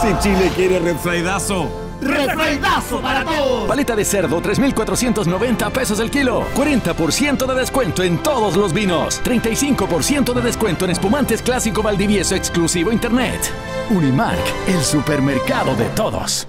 Si Chile quiere refraidazo. ¡Refraidazo para todos! Paleta de cerdo, 3,490 pesos el kilo. 40% de descuento en todos los vinos. 35% de descuento en espumantes clásico Valdivieso exclusivo Internet. Unimark, el supermercado de todos.